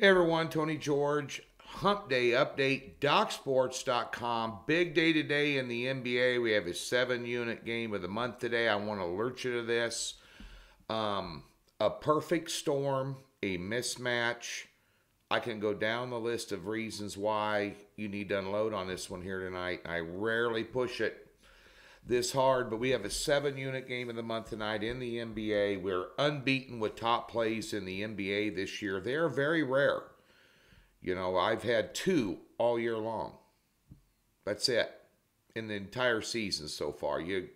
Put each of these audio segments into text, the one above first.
Hey everyone, Tony George, Hump Day Update, DocSports.com. Big day today in the NBA. We have a seven unit game of the month today. I want to alert you to this. Um, a perfect storm, a mismatch. I can go down the list of reasons why you need to unload on this one here tonight. I rarely push it this hard, but we have a seven unit game of the month tonight in the NBA. We're unbeaten with top plays in the NBA this year. They're very rare. You know, I've had two all year long. That's it in the entire season so far. You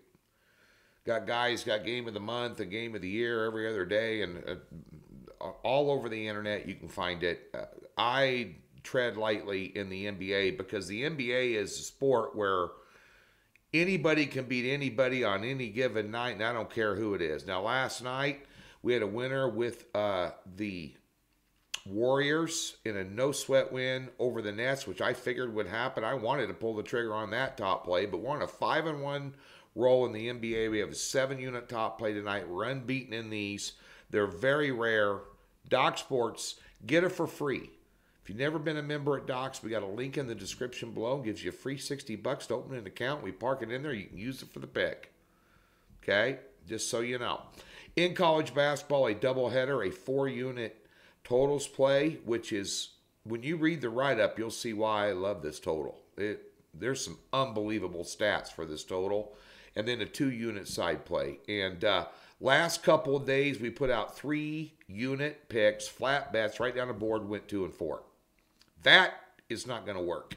got guys got game of the month, a game of the year every other day, and uh, all over the internet you can find it. Uh, I tread lightly in the NBA because the NBA is a sport where anybody can beat anybody on any given night, and I don't care who it is. Now, last night we had a winner with uh, the Warriors in a no sweat win over the Nets, which I figured would happen. I wanted to pull the trigger on that top play, but we're on a five and one roll in the NBA. We have a seven unit top play tonight. We're unbeaten in these. They're very rare. Doc Sports, get it for free. If you've never been a member at Docs, we got a link in the description below. It gives you a free 60 bucks to open an account. We park it in there. You can use it for the pick. Okay? Just so you know. In college basketball, a doubleheader, a four unit totals play, which is, when you read the write up, you'll see why I love this total. It, there's some unbelievable stats for this total. And then a two unit side play. And, uh, Last couple of days, we put out three unit picks, flat bets, right down the board, went two and four. That is not going to work.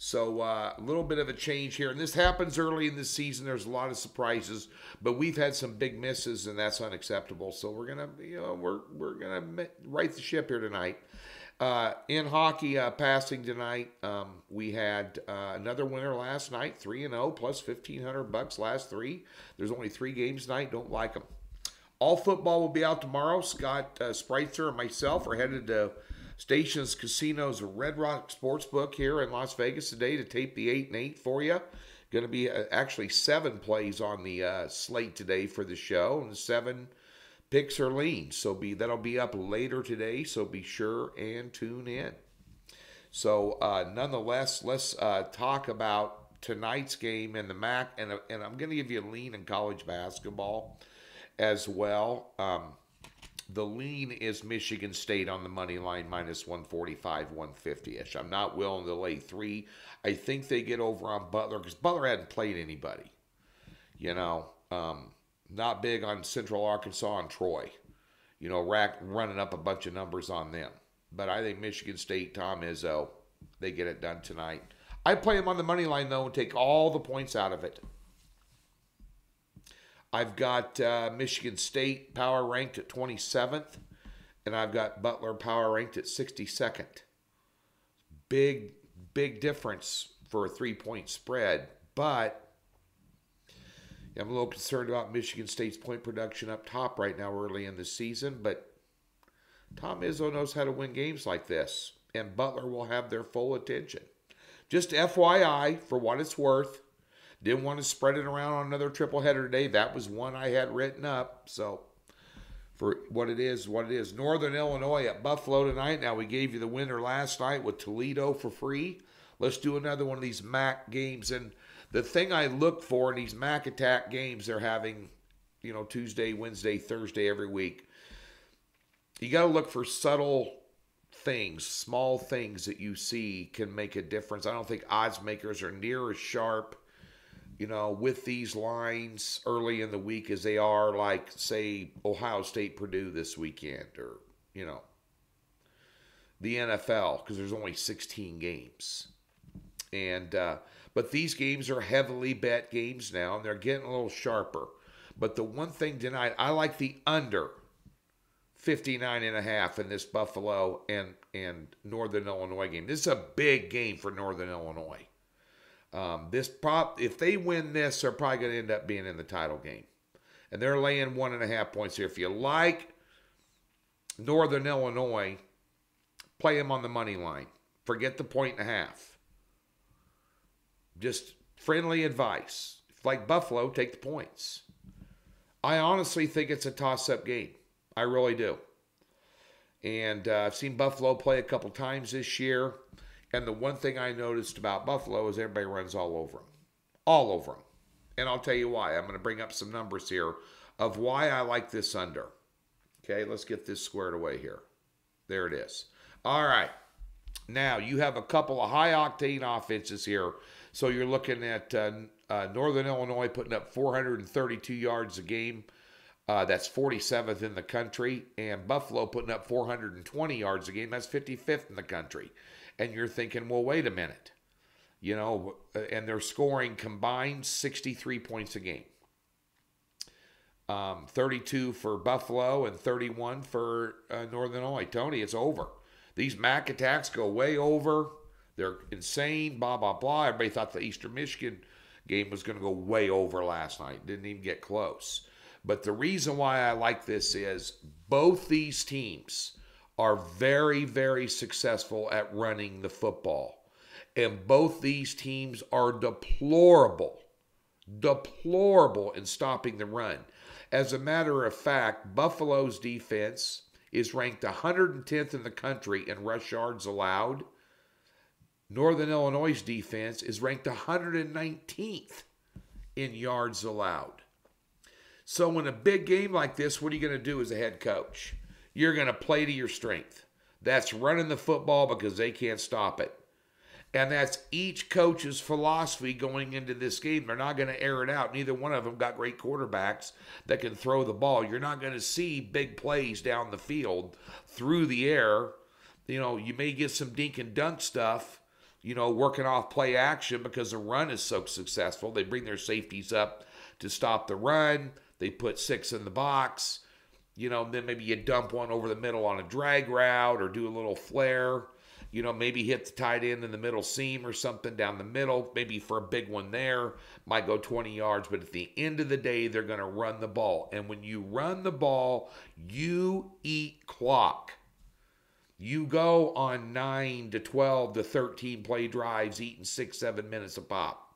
So uh, a little bit of a change here, and this happens early in the season. There's a lot of surprises, but we've had some big misses, and that's unacceptable. So we're gonna, you know, we're we're gonna right the ship here tonight. Uh, in hockey, uh, passing tonight, um, we had uh, another winner last night, three and zero oh, plus fifteen hundred bucks last three. There's only three games tonight. Don't like them. All football will be out tomorrow. Scott uh, Spreitzer and myself are headed to Stations Casinos Red Rock Sportsbook here in Las Vegas today to tape the 8 and 8 for you. Going to be uh, actually seven plays on the uh, slate today for the show, and seven picks are lean. So be that'll be up later today. So be sure and tune in. So uh, nonetheless, let's uh, talk about tonight's game and the MAC, and and I'm going to give you a lean in college basketball as well. Um, the lean is Michigan State on the money line minus 145, 150 ish. I'm not willing to lay three. I think they get over on Butler because Butler hadn't played anybody. You know, um, not big on Central Arkansas and Troy. You know, rack, running up a bunch of numbers on them. But I think Michigan State, Tom Izzo, they get it done tonight. I play them on the money line, though, and take all the points out of it. I've got uh, Michigan State power ranked at 27th, and I've got Butler power ranked at 62nd. Big, big difference for a three point spread, but I'm a little concerned about Michigan State's point production up top right now early in the season, but Tom Izzo knows how to win games like this, and Butler will have their full attention. Just FYI, for what it's worth, didn't want to spread it around on another triple header today. That was one I had written up. So for what it is, what it is. Northern Illinois at Buffalo tonight. Now we gave you the winner last night with Toledo for free. Let's do another one of these MAC games. And the thing I look for in these MAC attack games they're having, you know, Tuesday, Wednesday, Thursday every week. You got to look for subtle things, small things that you see can make a difference. I don't think odds makers are near as sharp you know, with these lines early in the week as they are, like, say, Ohio State Purdue this weekend or, you know, the NFL, because there's only 16 games. And, uh, but these games are heavily bet games now, and they're getting a little sharper. But the one thing tonight, I like the under 59 and a half in this Buffalo and, and Northern Illinois game. This is a big game for Northern Illinois. Um, this prop, if they win this, they're probably going to end up being in the title game, and they're laying one and a half points here. If you like Northern Illinois, play them on the money line. Forget the point and a half. Just friendly advice. If like Buffalo, take the points. I honestly think it's a toss-up game. I really do. And uh, I've seen Buffalo play a couple times this year. And the one thing I noticed about Buffalo is everybody runs all over them. All over them. And I'll tell you why. I'm going to bring up some numbers here of why I like this under. Okay, let's get this squared away here. There it is. All right. Now, you have a couple of high octane offenses here. So you're looking at uh, uh, Northern Illinois putting up 432 yards a game. Uh, that's 47th in the country. And Buffalo putting up 420 yards a game. That's 55th in the country. And you're thinking, well, wait a minute. You know, uh, and they're scoring combined 63 points a game. Um, 32 for Buffalo and 31 for uh, Northern Illinois. Tony, it's over. These MAC attacks go way over. They're insane, blah, blah, blah. Everybody thought the Eastern Michigan game was going to go way over last night. Didn't even get close. But the reason why I like this is both these teams are very, very successful at running the football. And both these teams are deplorable, deplorable in stopping the run. As a matter of fact, Buffalo's defense is ranked 110th in the country in rush yards allowed. Northern Illinois' defense is ranked 119th in yards allowed. So, in a big game like this, what are you going to do as a head coach? You're going to play to your strength. That's running the football because they can't stop it. And that's each coach's philosophy going into this game. They're not going to air it out. Neither one of them got great quarterbacks that can throw the ball. You're not going to see big plays down the field through the air. You know, you may get some dink and dunk stuff, you know, working off play action because the run is so successful. They bring their safeties up to stop the run. They put six in the box. You know, then maybe you dump one over the middle on a drag route or do a little flare you know, maybe hit the tight end in the middle seam or something down the middle, maybe for a big one there, might go 20 yards. But at the end of the day, they're going to run the ball. And when you run the ball, you eat clock. You go on 9 to 12 to 13 play drives, eating six, seven minutes a pop.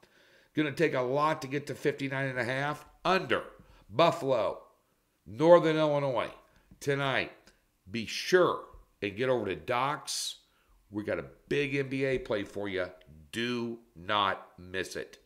Going to take a lot to get to 59 and a half. Under Buffalo, Northern Illinois tonight. Be sure and get over to Docs we got a big NBA play for you. Do not miss it.